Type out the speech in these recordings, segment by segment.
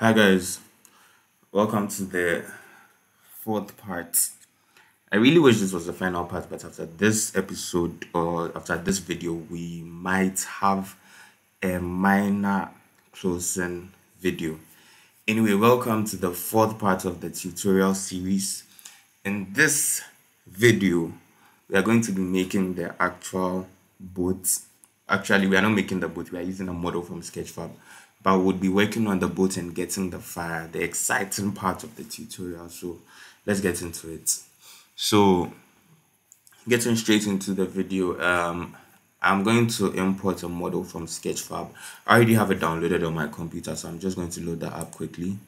Hi guys, welcome to the fourth part. I really wish this was the final part, but after this episode or after this video, we might have a minor closing video. Anyway, welcome to the fourth part of the tutorial series. In this video, we are going to be making the actual boat. Actually, we are not making the boat, we are using a model from Sketchfab but would be working on the boat and getting the fire, the exciting part of the tutorial. So let's get into it. So getting straight into the video, um, I'm going to import a model from Sketchfab. I already have it downloaded on my computer, so I'm just going to load that up quickly.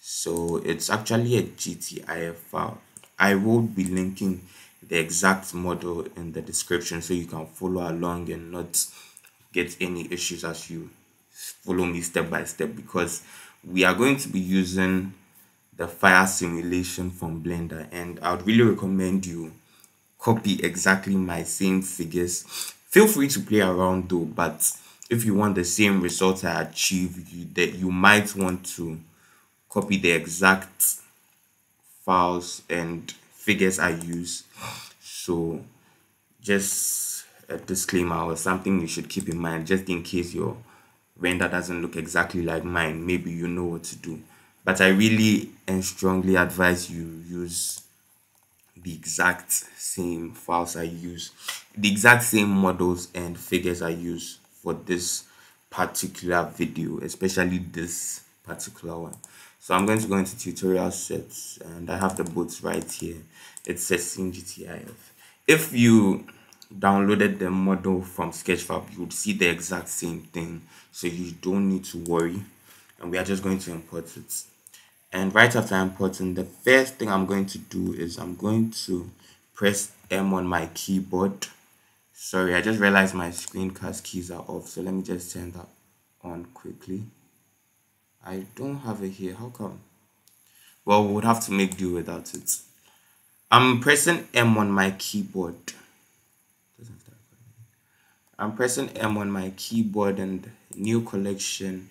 So it's actually a glTF file. I will be linking the exact model in the description so you can follow along and not get any issues as you follow me step by step because we are going to be using the fire simulation from Blender and I would really recommend you copy exactly my same figures. Feel free to play around though, but if you want the same result I achieved, you, that you might want to copy the exact files and figures I use. So just a disclaimer or something you should keep in mind just in case you're render doesn't look exactly like mine, maybe you know what to do. But I really and strongly advise you use the exact same files I use, the exact same models and figures I use for this particular video, especially this particular one. So I'm going to go into tutorial sets and I have the boats right here. It says glTF. If you downloaded the model from Sketchfab, you would see the exact same thing. So you don't need to worry. And we are just going to import it. And right after importing, the first thing I'm going to do is I'm going to press M on my keyboard. Sorry, I just realized my screencast keys are off. So let me just turn that on quickly. I don't have it here. How come? Well, we would have to make do without it. I'm pressing M on my keyboard. I'm pressing M on my keyboard and new collection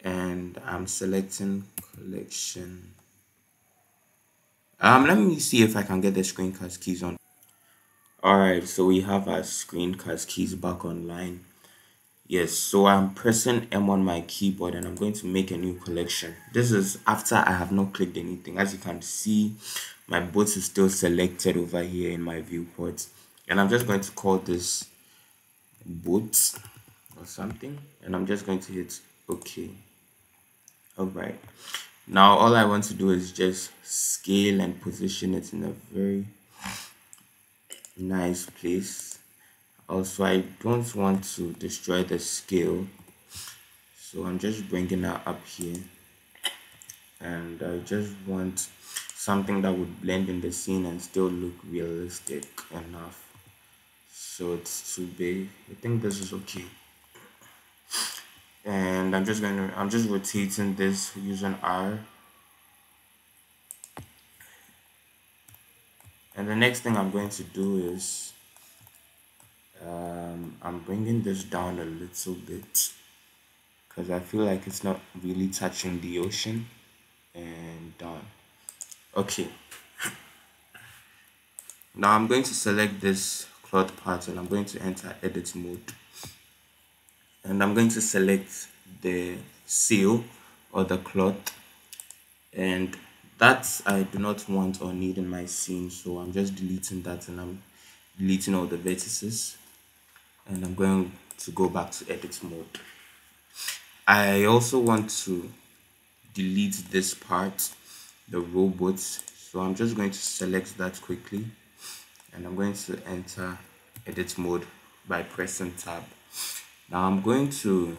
and I'm selecting collection. Um, let me see if I can get the screencast keys on. Alright, so we have our screencast keys back online. Yes, so I'm pressing M on my keyboard and I'm going to make a new collection. This is after I have not clicked anything. As you can see, my boat is still selected over here in my viewport. And I'm just going to call this boot or something and I'm just going to hit OK. Alright. Now all I want to do is just scale and position it in a very nice place. Also, I don't want to destroy the scale. So I'm just bringing that up here. And I just want something that would blend in the scene and still look realistic enough so it's too big. I think this is okay. And I'm just gonna I'm just rotating this using R. And the next thing I'm going to do is um, I'm bringing this down a little bit because I feel like it's not really touching the ocean. And down okay. Now I'm going to select this cloth pattern i'm going to enter edit mode. And i'm going to select the seal or the cloth. And that i do not want or need in my scene so i'm just deleting that and i'm deleting all the vertices. And i'm going to go back to edit mode. I also want to delete this part the robots. So i'm just going to select that quickly and I'm going to enter edit mode by pressing tab. Now I'm going to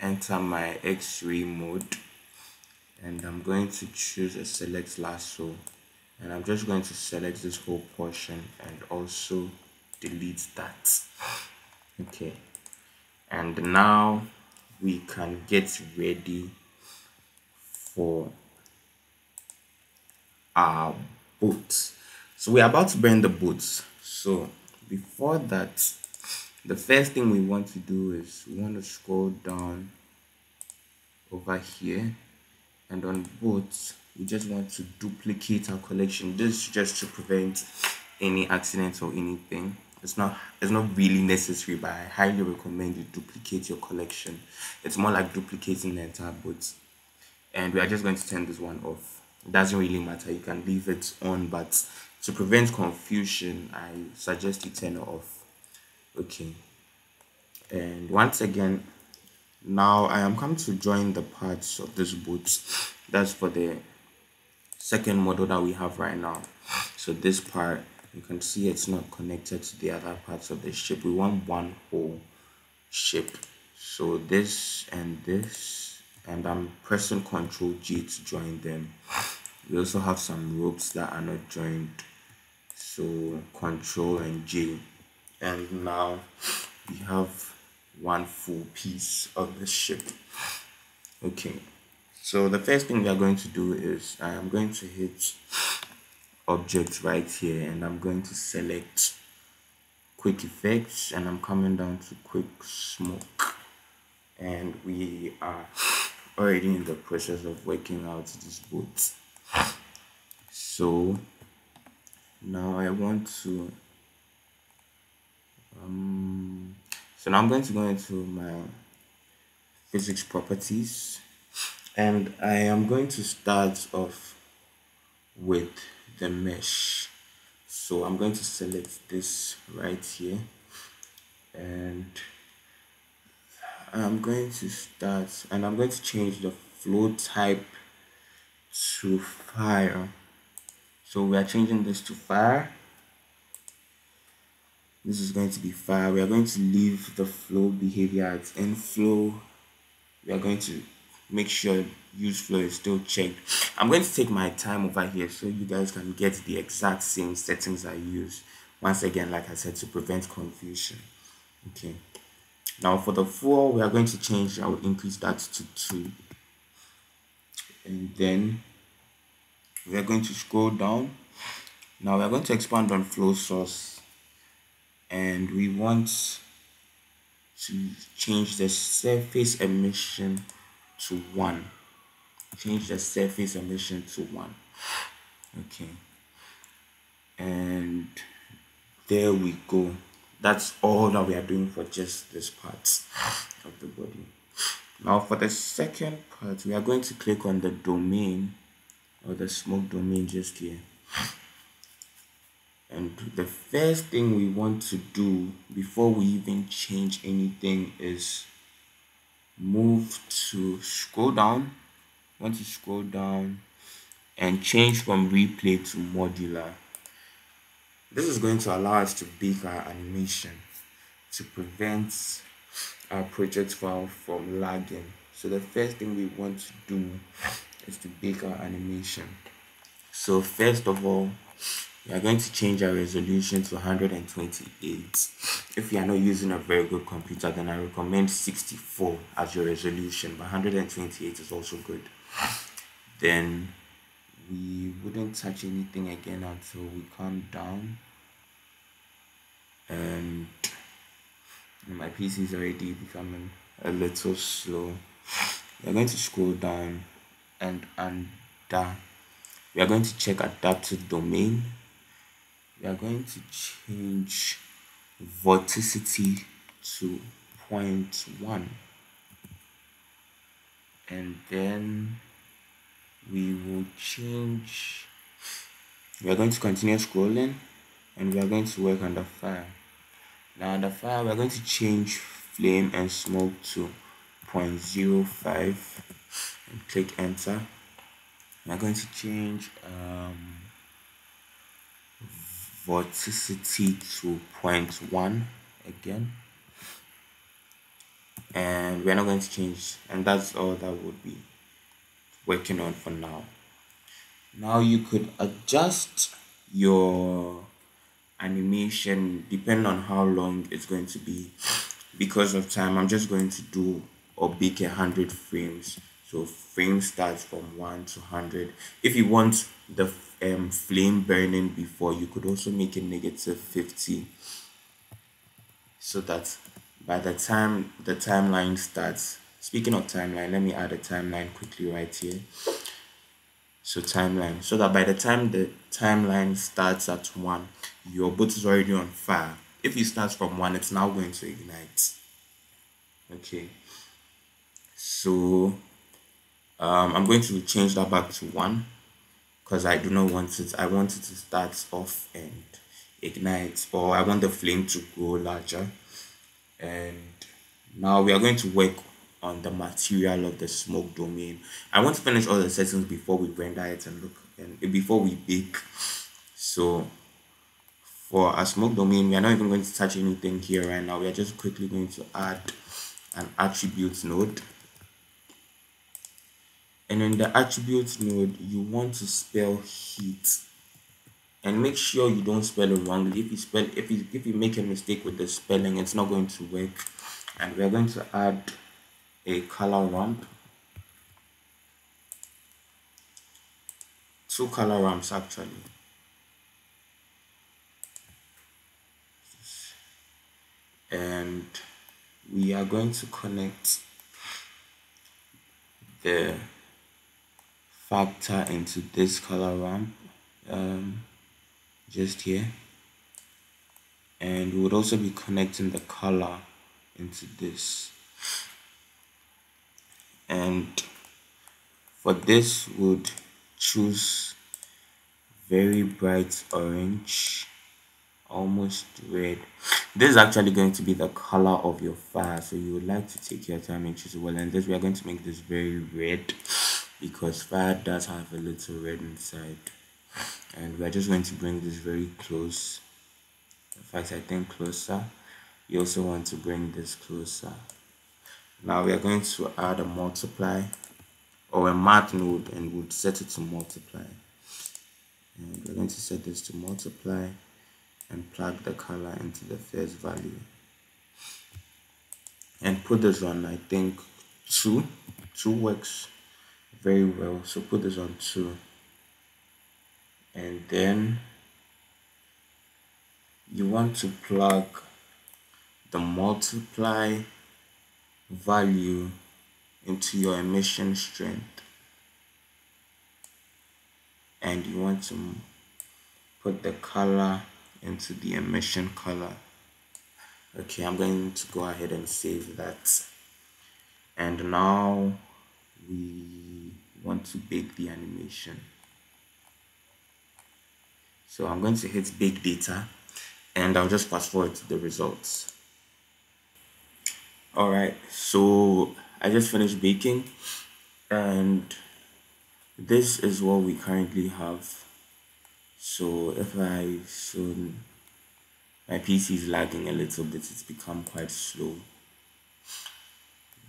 enter my x-ray mode and I'm going to choose a select lasso and I'm just going to select this whole portion and also delete that. Okay. And now we can get ready for our boat so we're about to burn the boots. So before that, the first thing we want to do is we want to scroll down over here. And on both we just want to duplicate our collection. This is just to prevent any accidents or anything. It's not it's not really necessary but i highly recommend you duplicate your collection. It's more like duplicating the entire boat and we are just going to turn this one off. It doesn't really matter. You can leave it on but to prevent confusion i suggest you turn off. Okay. And once again now i am come to join the parts of this boat that's for the second model that we have right now. So this part you can see it's not connected to the other parts of the ship we want one whole ship so this and this and i'm pressing ctrl g to join them. We also have some ropes that are not joined so control and j. And now we have one full piece of the ship. Okay. So the first thing we are going to do is i am going to hit object right here and i'm going to select quick effects and i'm coming down to quick smoke. And we are already in the process of working out this boat so now i want to um so now i'm going to go into my physics properties. And i am going to start off with the mesh. So i'm going to select this right here. And i'm going to start and i'm going to change the flow type to fire so we are changing this to fire. This is going to be fire. We are going to leave the flow behavior at inflow we are going to make sure use flow is still checked. I'm going to take my time over here so you guys can get the exact same settings i use. Once again like i said to prevent confusion. Okay. Now for the four we are going to change i will increase that to 2 and then we are going to scroll down now we are going to expand on flow source. And we want to change the surface emission to 1 change the surface emission to 1 okay. And there we go. That's all that we are doing for just this part of the body. Now for the second part we are going to click on the domain or the smoke domain just here. And the first thing we want to do before we even change anything is move to scroll down. Want to scroll down and change from replay to modular. This is going to allow us to bake our animation to prevent our project file from lagging. So the first thing we want to do is to bake our animation. So first of all we are going to change our resolution to 128 if you are not using a very good computer then i recommend 64 as your resolution but 128 is also good. Then we wouldn't touch anything again until we come down. And my pc is already becoming a little slow. We're going to scroll down and under. We are going to check adaptive domain. We are going to change vorticity to 0.1 and then we will change. We are going to continue scrolling and we are going to work the fire. Now the fire we are going to change flame and smoke to 0.05 and click enter. We are going to change um, vorticity to 0.1 again. And we're not going to change and that's all that would be working on for now. Now you could adjust your animation depending on how long it's going to be. Because of time i'm just going to do or bake a hundred frames so flame starts from 1 to 100 if you want the um, flame burning before you could also make it negative 50 so that by the time the timeline starts speaking of timeline let me add a timeline quickly right here. So timeline. So that by the time the timeline starts at one your boat is already on fire. If it starts from one it's now going to ignite. Okay. So um, i'm going to change that back to one because i do not want it i want it to start off and ignite or i want the flame to grow larger and now we are going to work on the material of the smoke domain. I want to finish all the settings before we render it and look and before we bake. So for our smoke domain, we are not even going to touch anything here right now. We are just quickly going to add an attributes node. And in the attributes node, you want to spell heat and make sure you don't spell it wrongly. If you spell if you if you make a mistake with the spelling, it's not going to work. And we are going to add a color ramp two color ramps actually and we are going to connect the factor into this color ramp um, just here. And we would also be connecting the color into this. And for this would choose very bright orange almost red. This is actually going to be the color of your fire so you would like to take your time and choose well and this we are going to make this very red because fire does have a little red inside and we're just going to bring this very close in fact i think closer you also want to bring this closer now we are going to add a multiply or a math node and we'll set it to multiply. And we're going to set this to multiply and plug the color into the first value. And put this on, I think, 2. 2 works very well. So put this on 2. And then you want to plug the multiply value into your emission strength and you want to put the color into the emission color okay i'm going to go ahead and save that and now we want to bake the animation. So i'm going to hit bake data and i'll just fast forward to the results. All right so i just finished baking and this is what we currently have. So if i show my pc is lagging a little bit it's become quite slow.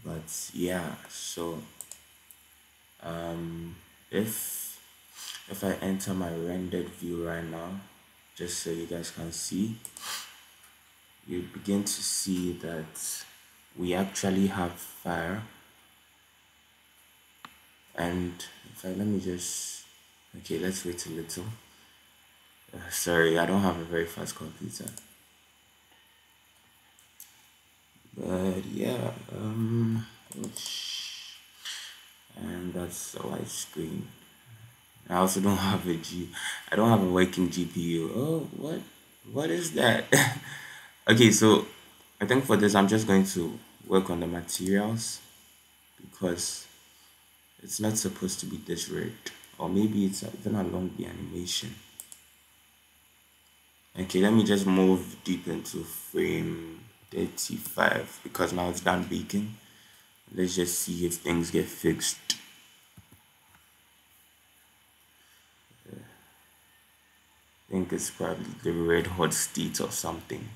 But yeah so um if if i enter my rendered view right now just so you guys can see you begin to see that we actually have fire. And if I let me just okay let's wait a little. Uh, sorry I don't have a very fast computer. But yeah um and that's a screen I also don't have a G I don't have a working GPU oh what? What is that? Okay so I think for this I'm just going to work on the materials because it's not supposed to be this red or maybe it's even along the animation. Okay let me just move deep into frame 35 because now it's done baking let's just see if things get fixed. I think it's probably the red hot state or something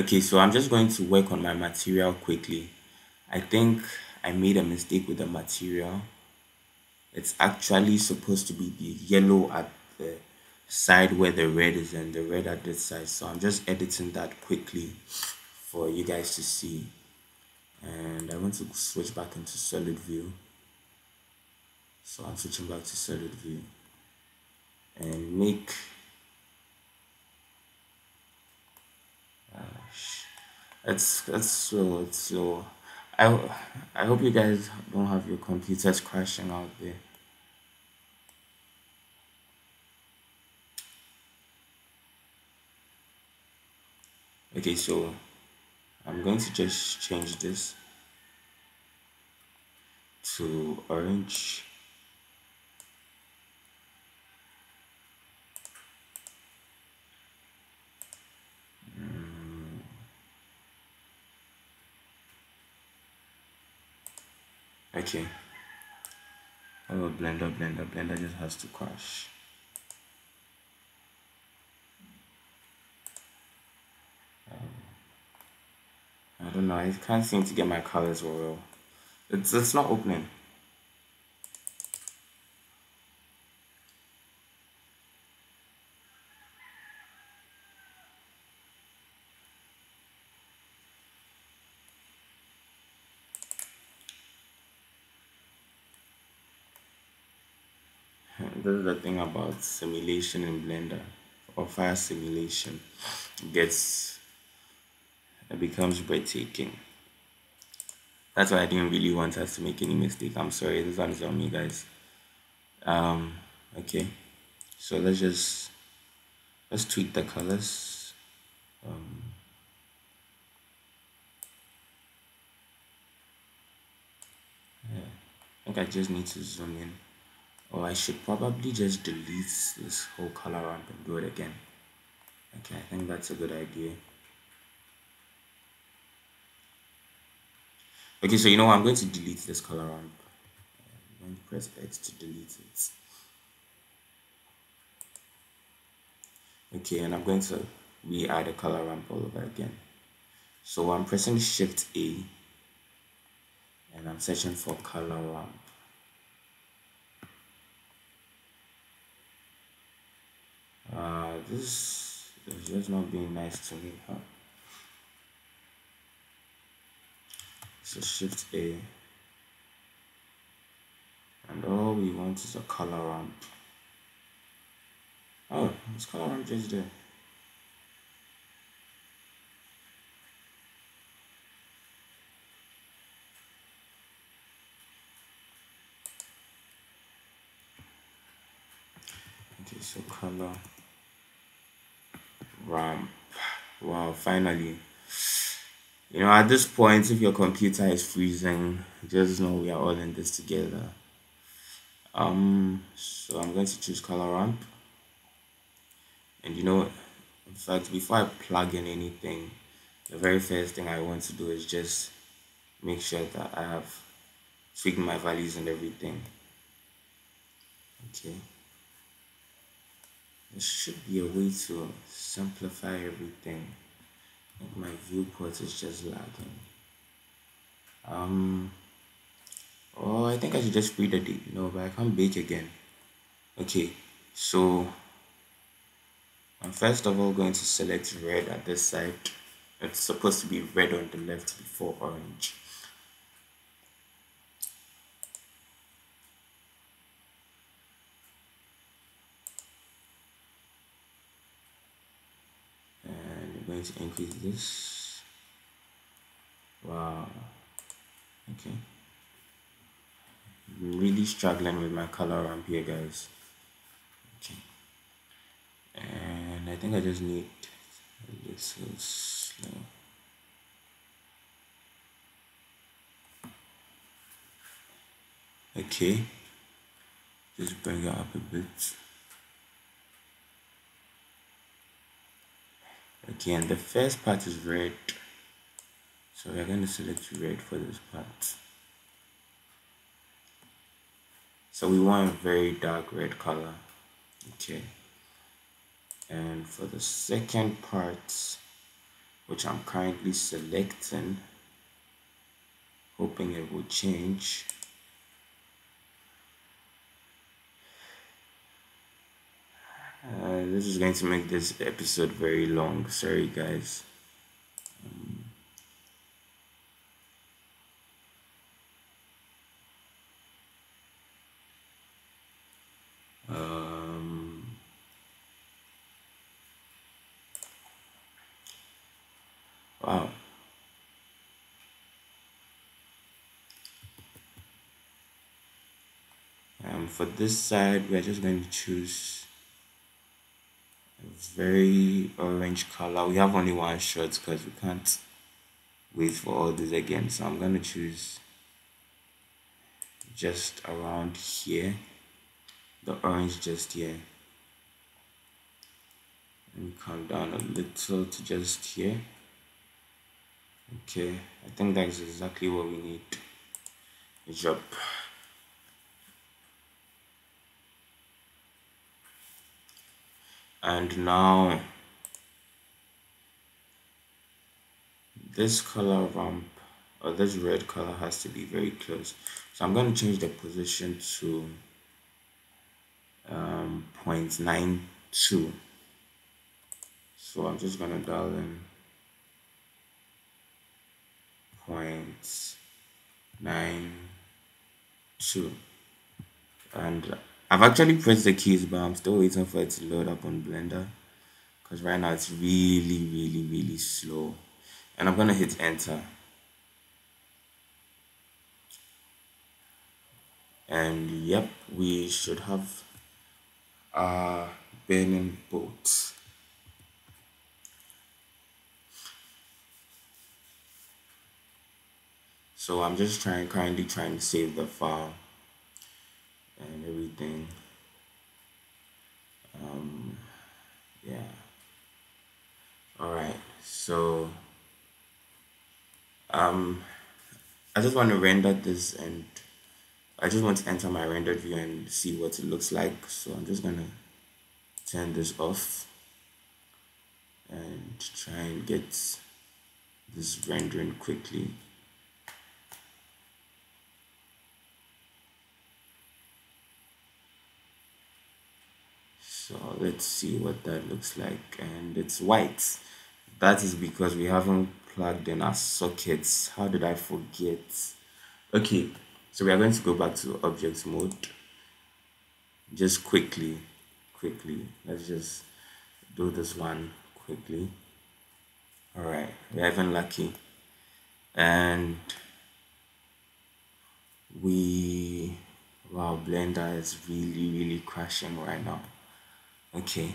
okay so i'm just going to work on my material quickly. I think I made a mistake with the material. It's actually supposed to be the yellow at the side where the red is and the red at this side. So i'm just editing that quickly for you guys to see. And i want to switch back into solid view. So i'm switching back to solid view. And make Uh, it's it's slow it's slow i i hope you guys don't have your computers crashing out there. Okay so i'm going to just change this to orange okay. Oh blender blender blender just has to crash. Um, I don't know I can't seem to get my colors well. It's it's not opening this is the simulation in blender or fire simulation gets it becomes breathtaking. That's why i didn't really want us to make any mistake. I'm sorry this one on me guys. Um okay. So let's just let's tweak the colors. Um, yeah, I think I just need to zoom in or I should probably just delete this whole color ramp and do it again. Okay I think that's a good idea. Okay so you know what? I'm going to delete this color ramp. I'm going to press X to delete it. Okay and I'm going to re-add a color ramp all over again. So I'm pressing shift A and I'm searching for color ramp Uh, this is just not being nice to me, huh? So shift A. And all we want is a color ramp. Oh, this color ramp just there. Okay, so color ramp wow finally. You know at this point if your computer is freezing just know we are all in this together. Um so i'm going to choose color ramp. And you know in fact before i plug in anything the very first thing i want to do is just make sure that i have tweaked my values and everything. Okay. There should be a way to simplify everything. My viewport is just lagging. Um, oh, I think I should just read the date. No, but I can't bake again. Okay, so I'm first of all going to select red at this side. It's supposed to be red on the left before orange. To increase this wow. Okay. I'm really struggling with my color ramp here guys. Okay. And I think I just need a little slow. Okay. Just bring it up a bit okay and the first part is red. So we're going to select red for this part. So we want a very dark red color. Okay. And for the second part which I'm currently selecting hoping it will change and this is going to make this episode very long. Sorry guys. Um, wow. Um, for this side we're just going to choose very orange color. We have only one shot because we can't wait for all this again. So I'm going to choose just around here. The orange just here. And come down a little to just here. Okay I think that's exactly what we need. Drop and now this color ramp or this red color has to be very close. So I'm going to change the position to um, 0.92 so I'm just going to dial in 0.92 and I've actually pressed the keys but I'm still waiting for it to load up on blender because right now it's really really really slow. And I'm gonna hit enter. And yep we should have our burning boat so I'm just trying kindly trying to save the file and everything um yeah all right so um i just want to render this and i just want to enter my rendered view and see what it looks like. So i'm just gonna turn this off and try and get this rendering quickly. So let's see what that looks like. And it's white that is because we haven't plugged in our sockets. How did i forget? Okay so we are going to go back to object mode. Just quickly quickly. Let's just do this one quickly. All right we're even lucky. And we wow blender is really really crashing right now. Okay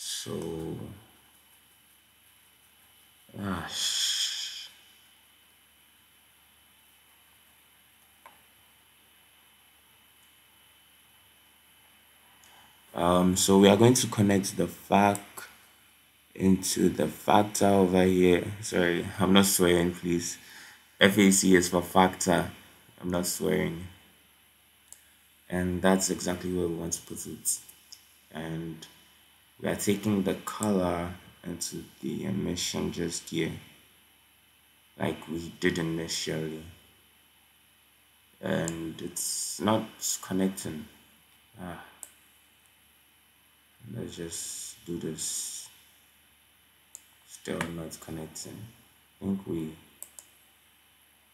so ah um so we are going to connect the FAC into the factor over here. Sorry i'm not swearing please. Fac is for factor i'm not swearing. And that's exactly where we want to put it. And we are taking the color into the emission just here like we did initially. And it's not connecting. Ah. let's just do this. Still not connecting. I think we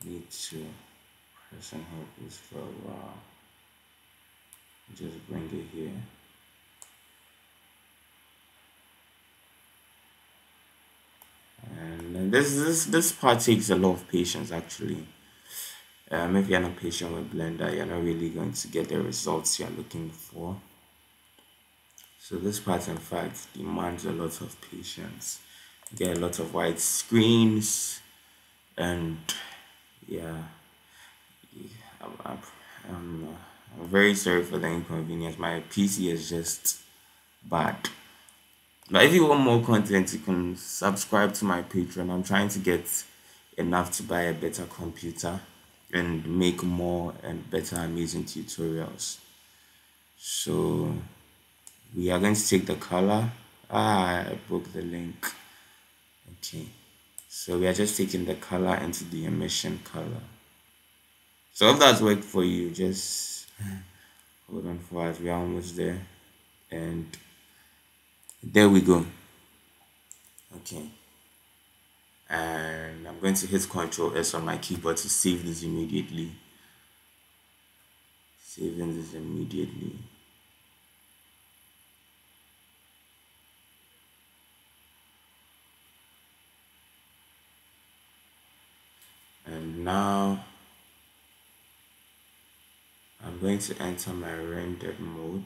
need to press and hold this for a while. Just bring it here and this this this part takes a lot of patience actually um, if you're not patient with blender you're not really going to get the results you're looking for so this part in fact demands a lot of patience you get a lot of white screens and yeah, I'm, I'm, I'm uh, I'm very sorry for the inconvenience. My PC is just bad. But if you want more content, you can subscribe to my Patreon. I'm trying to get enough to buy a better computer and make more and better amazing tutorials. So we are going to take the color. Ah, I broke the link. Okay. So we are just taking the color into the emission color. So if that's worked for you, just hold on for us. We are almost there. and there we go. Okay. And I'm going to hit Ctrl S on my keyboard to save this immediately. Saving this immediately. And now I'm going to enter my rendered mode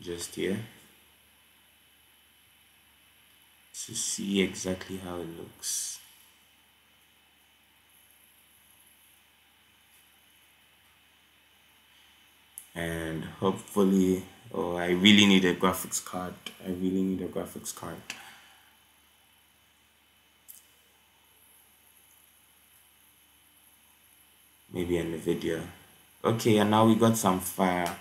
just here to see exactly how it looks. And hopefully, oh, I really need a graphics card. I really need a graphics card. Maybe in the video. Okay, and now we got some fire.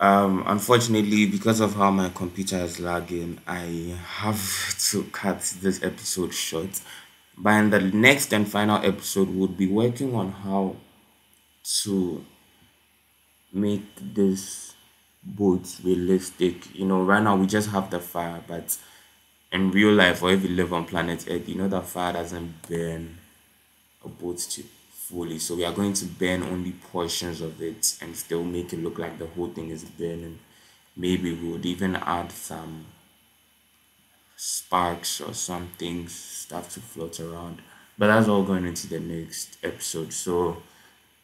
Um, unfortunately, because of how my computer is lagging, I have to cut this episode short. But in the next and final episode, we'll be working on how to make this boat realistic. You know, right now we just have the fire, but in real life, or if you live on planet Earth, you know that fire doesn't burn a boat to fully. So we are going to burn only portions of it and still make it look like the whole thing is burning. Maybe we would even add some sparks or some things, stuff to float around. But that's all going into the next episode. So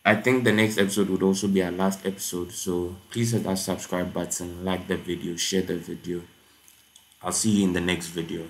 I think the next episode would also be our last episode. So please hit that subscribe button, like the video, share the video. I'll see you in the next video.